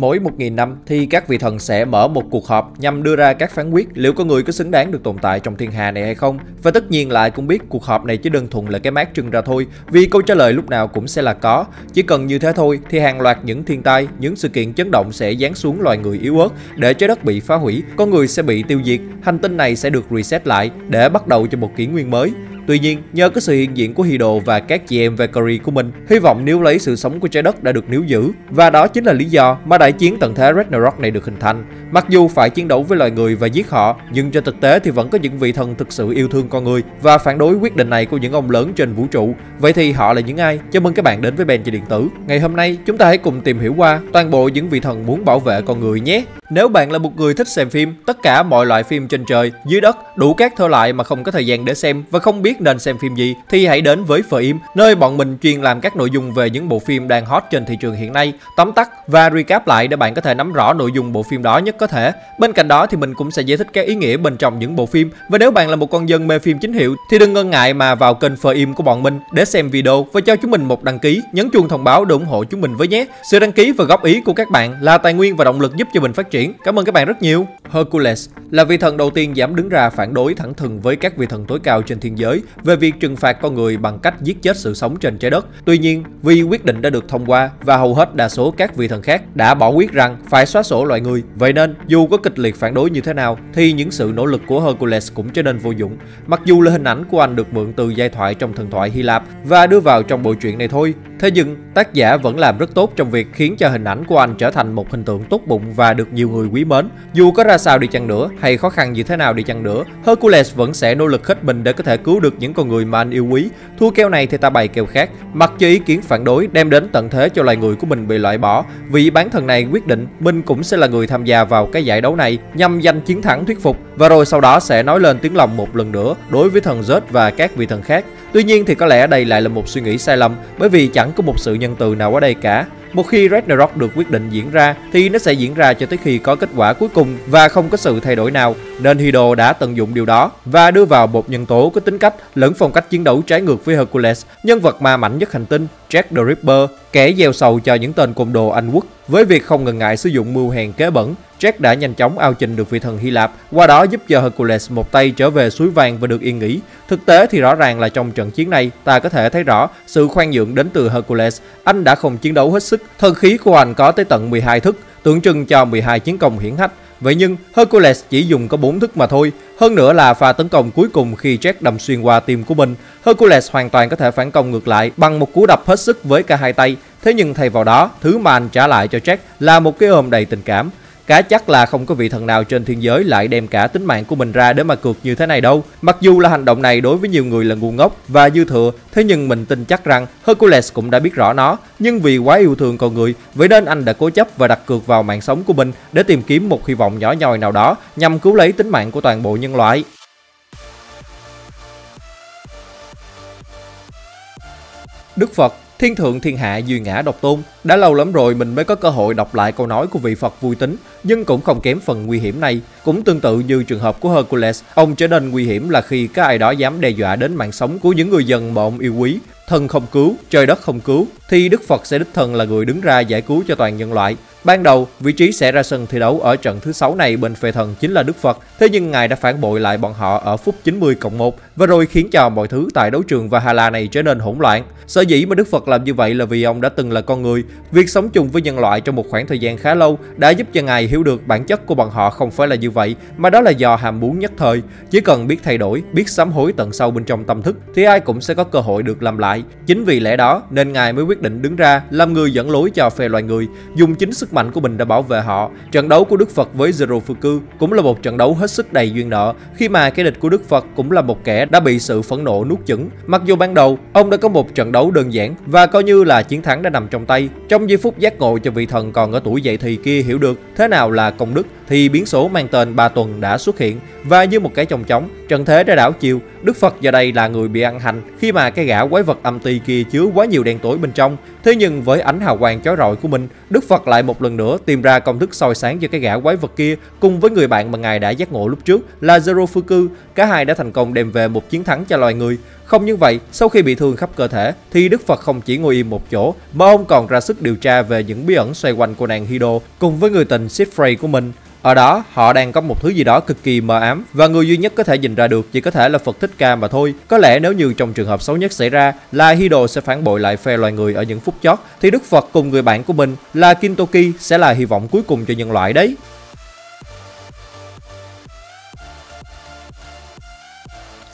Mỗi 1.000 năm thì các vị thần sẽ mở một cuộc họp nhằm đưa ra các phán quyết liệu con người có xứng đáng được tồn tại trong thiên hà này hay không. Và tất nhiên lại cũng biết cuộc họp này chỉ đơn thuần là cái mát trưng ra thôi, vì câu trả lời lúc nào cũng sẽ là có. Chỉ cần như thế thôi thì hàng loạt những thiên tai, những sự kiện chấn động sẽ giáng xuống loài người yếu ớt để trái đất bị phá hủy, con người sẽ bị tiêu diệt, hành tinh này sẽ được reset lại để bắt đầu cho một kỷ nguyên mới. Tuy nhiên, nhờ có sự hiện diện của Hido và các chị em Valkyrie của mình, hy vọng nếu lấy sự sống của trái đất đã được níu giữ. Và đó chính là lý do mà đại chiến tận thế Ragnarok này được hình thành. Mặc dù phải chiến đấu với loài người và giết họ, nhưng trên thực tế thì vẫn có những vị thần thực sự yêu thương con người và phản đối quyết định này của những ông lớn trên vũ trụ. Vậy thì họ là những ai? Chào mừng các bạn đến với Ben trên điện tử. Ngày hôm nay, chúng ta hãy cùng tìm hiểu qua toàn bộ những vị thần muốn bảo vệ con người nhé. Nếu bạn là một người thích xem phim, tất cả mọi loại phim trên trời, dưới đất, đủ các thể loại mà không có thời gian để xem và không biết nên xem phim gì thì hãy đến với Phim, nơi bọn mình chuyên làm các nội dung về những bộ phim đang hot trên thị trường hiện nay, tóm tắt và recap lại để bạn có thể nắm rõ nội dung bộ phim đó nhất có thể. Bên cạnh đó thì mình cũng sẽ giải thích các ý nghĩa bên trong những bộ phim và nếu bạn là một con dân mê phim chính hiệu thì đừng ngần ngại mà vào kênh Phim của bọn mình để xem video và cho chúng mình một đăng ký, nhấn chuông thông báo để ủng hộ chúng mình với nhé. Sự đăng ký và góp ý của các bạn là tài nguyên và động lực giúp cho mình phát triển. Cảm ơn các bạn rất nhiều. Hercules là vị thần đầu tiên dám đứng ra phản đối thẳng thừng với các vị thần tối cao trên thiên giới về việc trừng phạt con người bằng cách giết chết sự sống trên trái đất. Tuy nhiên, vì quyết định đã được thông qua và hầu hết đa số các vị thần khác đã bỏ quyết rằng phải xóa sổ loài người. Vậy nên, dù có kịch liệt phản đối như thế nào thì những sự nỗ lực của Hercules cũng trở nên vô dụng. Mặc dù là hình ảnh của anh được mượn từ giai thoại trong thần thoại Hy Lạp và đưa vào trong bộ truyện này thôi, Thế nhưng, tác giả vẫn làm rất tốt trong việc khiến cho hình ảnh của anh trở thành một hình tượng tốt bụng và được nhiều người quý mến. Dù có ra sao đi chăng nữa hay khó khăn như thế nào đi chăng nữa, Hercules vẫn sẽ nỗ lực hết mình để có thể cứu được những con người mà anh yêu quý. Thua keo này thì ta bày keo khác, mặc cho ý kiến phản đối đem đến tận thế cho loài người của mình bị loại bỏ. Vì bán thần này quyết định mình cũng sẽ là người tham gia vào cái giải đấu này nhằm giành chiến thắng thuyết phục và rồi sau đó sẽ nói lên tiếng lòng một lần nữa đối với thần Zeus và các vị thần khác. Tuy nhiên thì có lẽ đây lại là một suy nghĩ sai lầm bởi vì chẳng có một sự nhân từ nào ở đây cả. Một khi Ragnarok được quyết định diễn ra thì nó sẽ diễn ra cho tới khi có kết quả cuối cùng và không có sự thay đổi nào. Nên Hido đã tận dụng điều đó và đưa vào một nhân tố có tính cách lẫn phong cách chiến đấu trái ngược với Hercules, nhân vật ma mạnh nhất hành tinh, Jack the Ripper, kẻ gieo sầu cho những tên côn đồ Anh quốc. Với việc không ngần ngại sử dụng mưu hèn kế bẩn, Jack đã nhanh chóng ao trình được vị thần Hy Lạp, qua đó giúp cho Hercules một tay trở về suối vàng và được yên nghỉ. Thực tế thì rõ ràng là trong trận chiến này, ta có thể thấy rõ sự khoan nhượng đến từ Hercules. Anh đã không chiến đấu hết sức, thân khí của anh có tới tận 12 thức, tượng trưng cho 12 chiến công hiển hách. Vậy nhưng Hercules chỉ dùng có 4 thức mà thôi. Hơn nữa là pha tấn công cuối cùng khi Jack đâm xuyên qua tim của mình. Hercules hoàn toàn có thể phản công ngược lại bằng một cú đập hết sức với cả hai tay. Thế nhưng thay vào đó, thứ mà anh trả lại cho Jack là một cái ôm đầy tình cảm. Cá chắc là không có vị thần nào trên thiên giới lại đem cả tính mạng của mình ra để mà cược như thế này đâu. Mặc dù là hành động này đối với nhiều người là ngu ngốc và dư thừa, thế nhưng mình tin chắc rằng Hercules cũng đã biết rõ nó. Nhưng vì quá yêu thương con người, vậy nên anh đã cố chấp và đặt cược vào mạng sống của mình để tìm kiếm một hy vọng nhỏ nhoi nào đó nhằm cứu lấy tính mạng của toàn bộ nhân loại. Đức Phật Thiên thượng thiên hạ duy ngã độc tôn. Đã lâu lắm rồi mình mới có cơ hội đọc lại câu nói của vị Phật vui tính Nhưng cũng không kém phần nguy hiểm này. Cũng tương tự như trường hợp của Hercules Ông trở nên nguy hiểm là khi có ai đó dám đe dọa đến mạng sống của những người dân mà ông yêu quý. Thần không cứu, trời đất không cứu thì Đức Phật sẽ đích thân là người đứng ra giải cứu cho toàn nhân loại Ban đầu, vị trí sẽ ra sân thi đấu ở trận thứ 6 này bên phe thần chính là Đức Phật, thế nhưng ngài đã phản bội lại bọn họ ở phút 90 cộng 1 và rồi khiến cho mọi thứ tại đấu trường Valhalla này trở nên hỗn loạn. Sở dĩ mà Đức Phật làm như vậy là vì ông đã từng là con người, việc sống chung với nhân loại trong một khoảng thời gian khá lâu đã giúp cho ngài hiểu được bản chất của bọn họ không phải là như vậy, mà đó là do ham muốn nhất thời. Chỉ cần biết thay đổi, biết sám hối tận sâu bên trong tâm thức thì ai cũng sẽ có cơ hội được làm lại. Chính vì lẽ đó nên ngài mới quyết định đứng ra làm người dẫn lối cho phe loài người, dùng chính sức mạnh của mình để bảo vệ họ. Trận đấu của Đức Phật với Zero Fuku cũng là một trận đấu hết sức đầy duyên nợ, khi mà cái địch của Đức Phật cũng là một kẻ đã bị sự phẫn nộ nuốt chửng. Mặc dù ban đầu ông đã có một trận đấu đơn giản và coi như là chiến thắng đã nằm trong tay, trong giây phút giác ngộ cho vị thần còn ở tuổi dậy thì kia hiểu được thế nào là công đức thì biến số mang tên ba tuần đã xuất hiện và như một cái chồng chóng, trần thế đã đảo chiều. Đức Phật giờ đây là người bị ăn hành khi mà cái gã quái vật âm ti kia chứa quá nhiều đen tối bên trong. Thế nhưng với ánh hào quang chói rọi của mình, Đức Phật lại một lần nữa tìm ra công thức soi sáng cho cái gã quái vật kia cùng với người bạn mà ngài đã giác ngộ lúc trước là Zero Fuku. Cả hai đã thành công đem về một chiến thắng cho loài người. Không những vậy, sau khi bị thương khắp cơ thể, thì Đức Phật không chỉ ngồi im một chỗ, mà ông còn ra sức điều tra về những bí ẩn xoay quanh cô nàng Hido cùng với người tình Sifrey của mình. Ở đó, họ đang có một thứ gì đó cực kỳ mờ ám và người duy nhất có thể nhìn ra được chỉ có thể là Phật Thích Ca mà thôi. Có lẽ nếu như trong trường hợp xấu nhất xảy ra là Hido sẽ phản bội lại phe loài người ở những phút chót thì Đức Phật cùng người bạn của mình là Kintoki sẽ là hy vọng cuối cùng cho nhân loại đấy.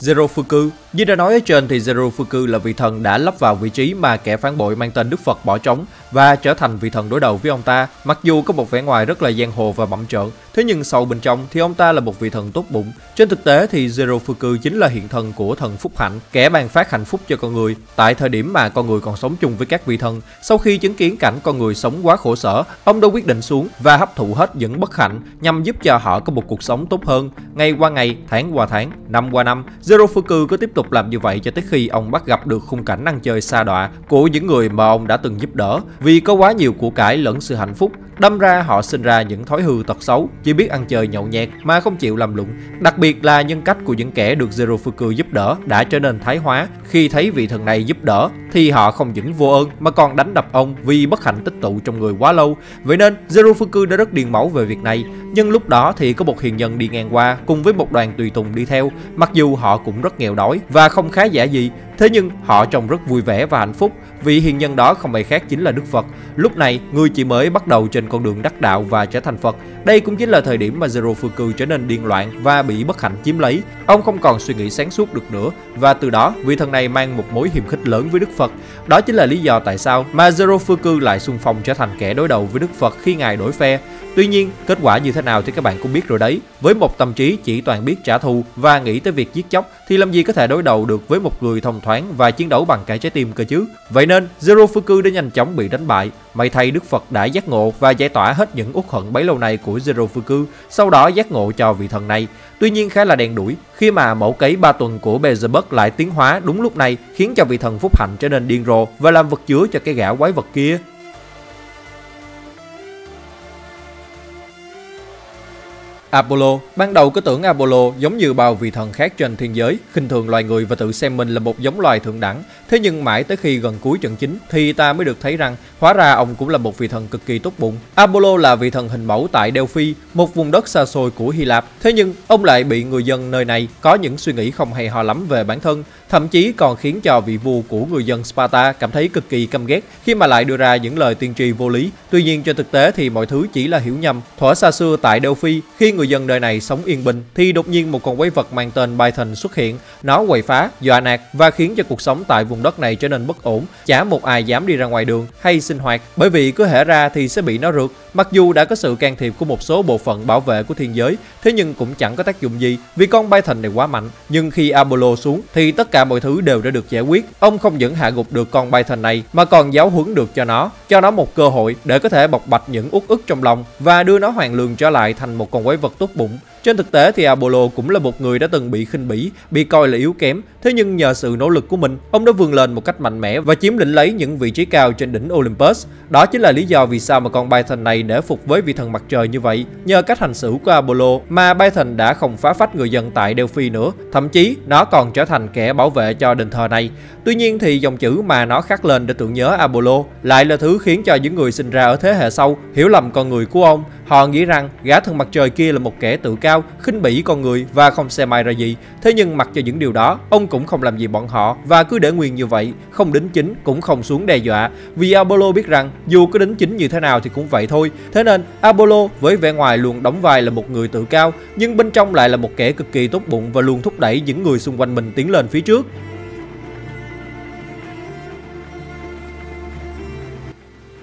Zero Fuku như đã nói ở trên thì Zero Fuku là vị thần đã lắp vào vị trí mà kẻ phản bội mang tên Đức Phật bỏ trống và trở thành vị thần đối đầu với ông ta. Mặc dù có một vẻ ngoài rất là giang hồ và bẩm trợn, thế nhưng sâu bên trong thì ông ta là một vị thần tốt bụng. Trên thực tế thì Zero Fuku chính là hiện thân của thần Phúc Hạnh, kẻ ban phát hạnh phúc cho con người. Tại thời điểm mà con người còn sống chung với các vị thần, sau khi chứng kiến cảnh con người sống quá khổ sở, ông đã quyết định xuống và hấp thụ hết những bất hạnh nhằm giúp cho họ có một cuộc sống tốt hơn. Ngày qua ngày, tháng qua tháng, năm qua năm, Zero Fuku có tiếp tục làm như vậy cho tới khi ông bắt gặp được khung cảnh ăn chơi xa đọa của những người mà ông đã từng giúp đỡ. Vì có quá nhiều của cải lẫn sự hạnh phúc, đâm ra họ sinh ra những thói hư tật xấu, chỉ biết ăn chơi nhậu nhẹt mà không chịu làm lụng. Đặc biệt là nhân cách của những kẻ được Zero Fuku giúp đỡ đã trở nên thái hóa. Khi thấy vị thần này giúp đỡ thì họ không những vô ơn mà còn đánh đập ông vì bất hạnh tích tụ trong người quá lâu. Vậy nên Zero Fuku đã rất điên máu về việc này. Nhưng lúc đó thì có một hiền nhân đi ngang qua cùng với một đoàn tùy tùng đi theo. Mặc dù họ cũng rất nghèo đói và không khá giả gì, thế nhưng họ trông rất vui vẻ và hạnh phúc vì hiền nhân đó không ai khác chính là Đức Phật. Lúc này, người chỉ mới bắt đầu trên con đường đắc đạo và trở thành Phật. Đây cũng chính là thời điểm mà Zero Fuku trở nên điên loạn và bị bất hạnh chiếm lấy. Ông không còn suy nghĩ sáng suốt được nữa và từ đó vị thần này mang một mối hiềm khích lớn với Đức Phật. Đó chính là lý do tại sao mà Zero Fuku lại xung phong trở thành kẻ đối đầu với Đức Phật khi ngài đổi phe. Tuy nhiên, kết quả như thế nào thì các bạn cũng biết rồi đấy. Với một tâm trí chỉ toàn biết trả thù và nghĩ tới việc giết chóc thì làm gì có thể đối đầu được với một người thông thoáng và chiến đấu bằng cả trái tim cơ chứ. Vậy nên, Zero Fuku đã nhanh chóng bị đánh bại. May thay Đức Phật đã giác ngộ và giải tỏa hết những uất hận bấy lâu nay của Zero Fuku, sau đó giác ngộ cho vị thần này. Tuy nhiên khá là đen đuổi khi mà mẫu cấy 3 tuần của Beelzebub lại tiến hóa đúng lúc này khiến cho vị thần phúc hạnh trở nên điên rồ và làm vật chứa cho cái gã quái vật kia. Apollo Ban đầu có tưởng Apollo giống như bao vị thần khác trên thiên giới, khinh thường loài người và tự xem mình là một giống loài thượng đẳng. Thế nhưng mãi tới khi gần cuối trận chính thì ta mới được thấy rằng hóa ra ông cũng là một vị thần cực kỳ tốt bụng. Apollo là vị thần hình mẫu tại Delphi, một vùng đất xa xôi của Hy Lạp. Thế nhưng ông lại bị người dân nơi này có những suy nghĩ không hay ho lắm về bản thân, thậm chí còn khiến cho vị vua của người dân Sparta cảm thấy cực kỳ căm ghét khi mà lại đưa ra những lời tiên tri vô lý. Tuy nhiên trên thực tế thì mọi thứ chỉ là hiểu nhầm. Thuở xa xưa tại Delphi, khi người dân nơi này sống yên bình thì đột nhiên một con quái vật mang tên Python xuất hiện. Nó quậy phá, dọa nạt và khiến cho cuộc sống tại vùng đất này trở nên bất ổn. Chả một ai dám đi ra ngoài đường hay sinh hoạt bởi vì cứ hễ ra thì sẽ bị nó rượt. Mặc dù đã có sự can thiệp của một số bộ phận bảo vệ của thiên giới, thế nhưng cũng chẳng có tác dụng gì vì con Python này quá mạnh. Nhưng khi Apollo xuống thì tất cả mọi thứ đều đã được giải quyết. Ông không những hạ gục được con Python này mà còn giáo huấn được cho nó, cho nó một cơ hội để có thể bộc bạch những uất ức trong lòng và đưa nó hoàn lương trở lại thành một con quái vật tốt bụng. Trên thực tế thì Apollo cũng là một người đã từng bị khinh bỉ, bị coi là yếu kém, thế nhưng nhờ sự nỗ lực của mình, ông đã vươn lên một cách mạnh mẽ và chiếm lĩnh lấy những vị trí cao trên đỉnh Olympus. Đó chính là lý do vì sao mà con Python này nể phục với vị thần mặt trời như vậy. Nhờ cách hành xử của Apollo mà Python đã không phá phách người dân tại Delphi nữa, thậm chí nó còn trở thành kẻ bảo vệ cho đền thờ này. Tuy nhiên thì dòng chữ mà nó khắc lên để tưởng nhớ Apollo lại là thứ khiến cho những người sinh ra ở thế hệ sau hiểu lầm con người của ông. Họ nghĩ rằng gã thần mặt trời kia là một kẻ tự cao, khinh bỉ con người và không xem ai ra gì. Thế nhưng mặc cho những điều đó, ông cũng không làm gì bọn họ và cứ để nguyên như vậy, không đính chính cũng không xuống đe dọa. Vì Apollo biết rằng dù có đính chính như thế nào thì cũng vậy thôi. Thế nên Apollo với vẻ ngoài luôn đóng vai là một người tự cao, nhưng bên trong lại là một kẻ cực kỳ tốt bụng và luôn thúc đẩy những người xung quanh mình tiến lên phía trước.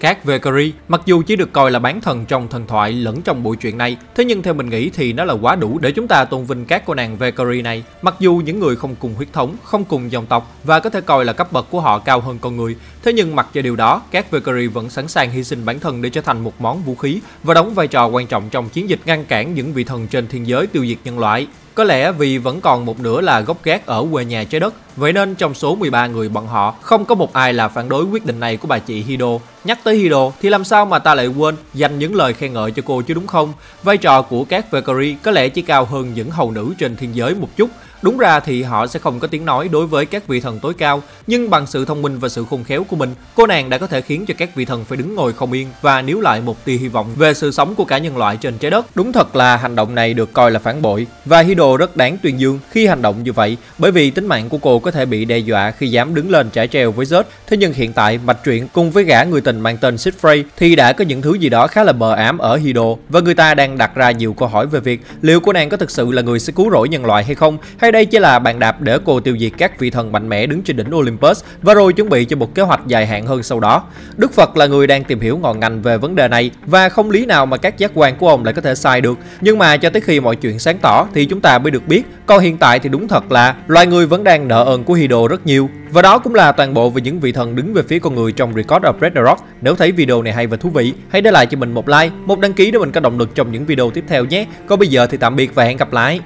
Các Valkyrie, mặc dù chỉ được coi là bán thần trong thần thoại lẫn trong bộ truyện này, thế nhưng theo mình nghĩ thì nó là quá đủ để chúng ta tôn vinh các cô nàng Valkyrie này. Mặc dù những người không cùng huyết thống, không cùng dòng tộc và có thể coi là cấp bậc của họ cao hơn con người, thế nhưng mặc cho điều đó, các Valkyrie vẫn sẵn sàng hy sinh bản thân để trở thành một món vũ khí và đóng vai trò quan trọng trong chiến dịch ngăn cản những vị thần trên thiên giới tiêu diệt nhân loại. Có lẽ vì vẫn còn một nửa là gốc gác ở quê nhà trái đất, vậy nên trong số 13 người bọn họ không có một ai là phản đối quyết định này của bà chị Hido. Nhắc tới Hido thì làm sao mà ta lại quên dành những lời khen ngợi cho cô chứ đúng không? Vai trò của các Valkyrie có lẽ chỉ cao hơn những hầu nữ trên thiên giới một chút, Đúng ra thì họ sẽ không có tiếng nói đối với các vị thần tối cao, nhưng bằng sự thông minh và sự khôn khéo của mình, cô nàng đã có thể khiến cho các vị thần phải đứng ngồi không yên và níu lại một tia hy vọng về sự sống của cả nhân loại trên trái đất. Đúng thật là hành động này được coi là phản bội và Hido rất đáng tuyên dương khi hành động như vậy, bởi vì tính mạng của cô có thể bị đe dọa khi dám đứng lên trải treo với Zed. Thế nhưng hiện tại mạch truyện cùng với gã người tình mang tên Siegfried thì đã có những thứ gì đó khá là mờ ám ở Hido và người ta đang đặt ra nhiều câu hỏi về việc liệu cô nàng có thực sự là người sẽ cứu rỗi nhân loại hay không hay đây chỉ là bàn đạp để cô tiêu diệt các vị thần mạnh mẽ đứng trên đỉnh Olympus và rồi chuẩn bị cho một kế hoạch dài hạn hơn sau đó. Đức Phật là người đang tìm hiểu ngọn ngành về vấn đề này và không lý nào mà các giác quan của ông lại có thể sai được. Nhưng mà cho tới khi mọi chuyện sáng tỏ thì chúng ta mới được biết, còn hiện tại thì đúng thật là loài người vẫn đang nợ ơn của Hydro rất nhiều. Và đó cũng là toàn bộ về những vị thần đứng về phía con người trong Record of Ragnarok. Nếu thấy video này hay và thú vị, hãy để lại cho mình một like, một đăng ký để mình có động lực trong những video tiếp theo nhé. Còn bây giờ thì tạm biệt và hẹn gặp lại.